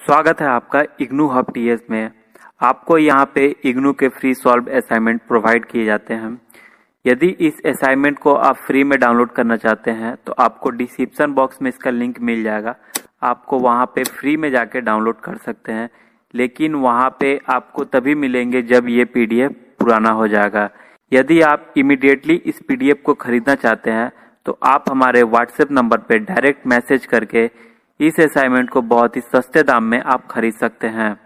स्वागत है आपका इग्नू हब टी में। आपको यहाँ पे इग्नू के फ्री सॉल्व असाइनमेंट प्रोवाइड किए जाते हैं। यदि इस असाइनमेंट को आप फ्री में डाउनलोड करना चाहते हैं तो आपको डिस्क्रिप्शन बॉक्स में इसका लिंक मिल जाएगा। आपको वहाँ पे फ्री में जाके डाउनलोड कर सकते हैं, लेकिन वहाँ पे आपको तभी मिलेंगे जब ये पीडीएफ पुराना हो जाएगा। यदि आप इमिडिएटली इस पीडीएफ को खरीदना चाहते हैं तो आप हमारे व्हाट्सएप नंबर पर डायरेक्ट मैसेज करके इस असाइनमेंट को बहुत ही सस्ते दाम में आप खरीद सकते हैं।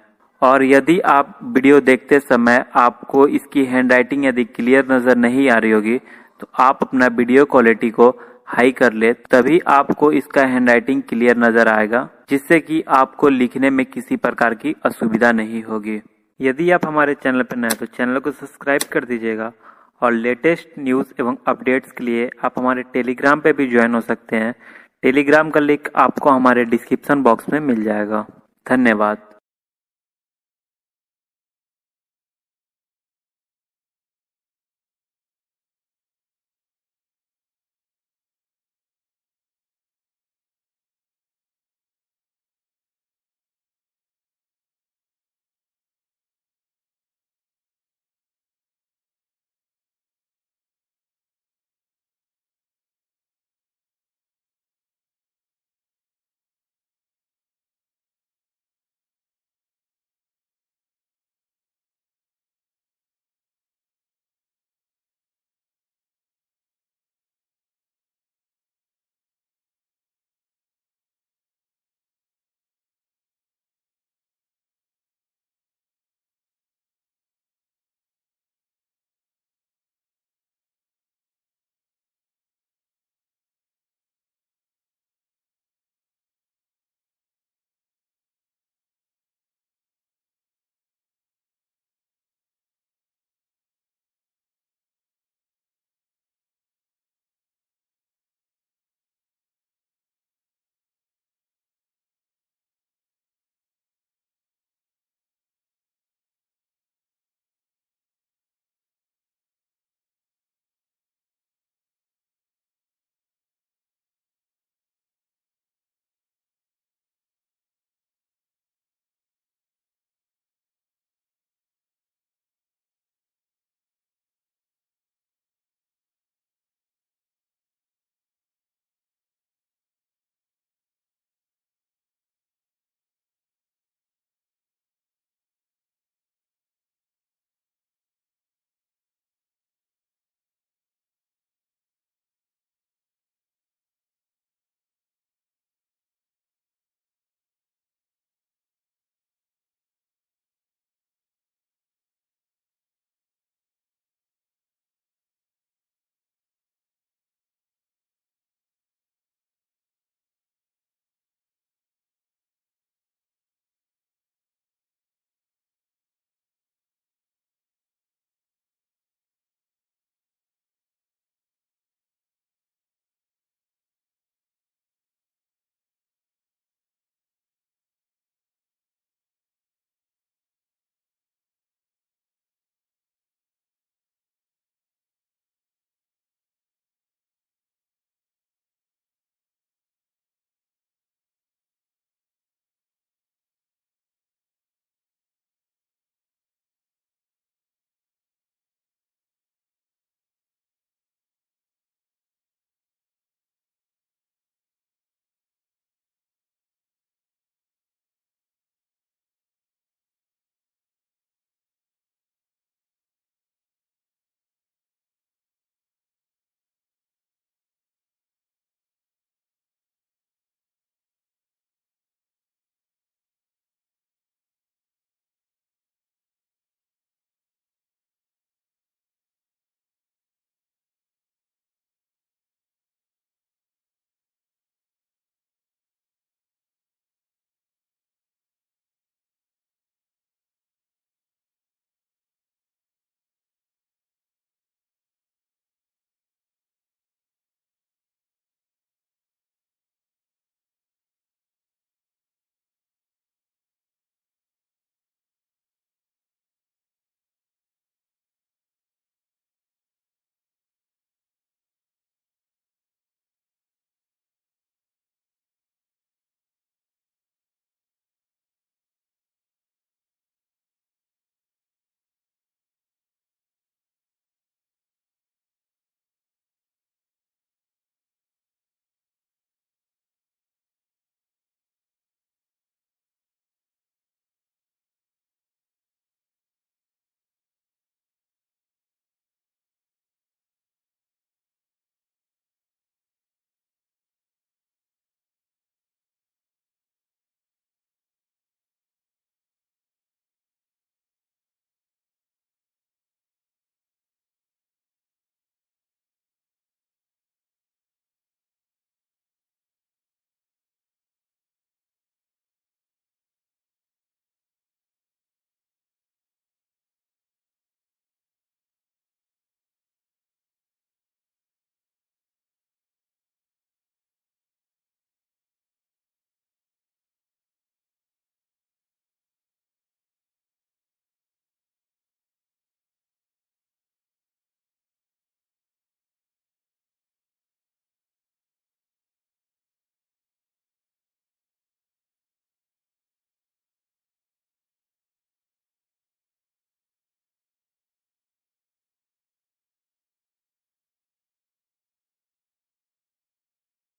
और यदि आप वीडियो देखते समय आपको इसकी हैंडराइटिंग यदि क्लियर नज़र नहीं आ रही होगी तो आप अपना वीडियो क्वालिटी को हाई कर ले, तभी आपको इसका हैंडराइटिंग क्लियर नज़र आएगा, जिससे कि आपको लिखने में किसी प्रकार की असुविधा नहीं होगी। यदि आप हमारे चैनल पर नए तो चैनल को सब्सक्राइब कर दीजिएगा, और लेटेस्ट न्यूज़ एवं अपडेट्स के लिए आप हमारे टेलीग्राम पे भी ज्वाइन हो सकते हैं। टेलीग्राम का लिंक आपको हमारे डिस्क्रिप्शन बॉक्स में मिल जाएगा। धन्यवाद।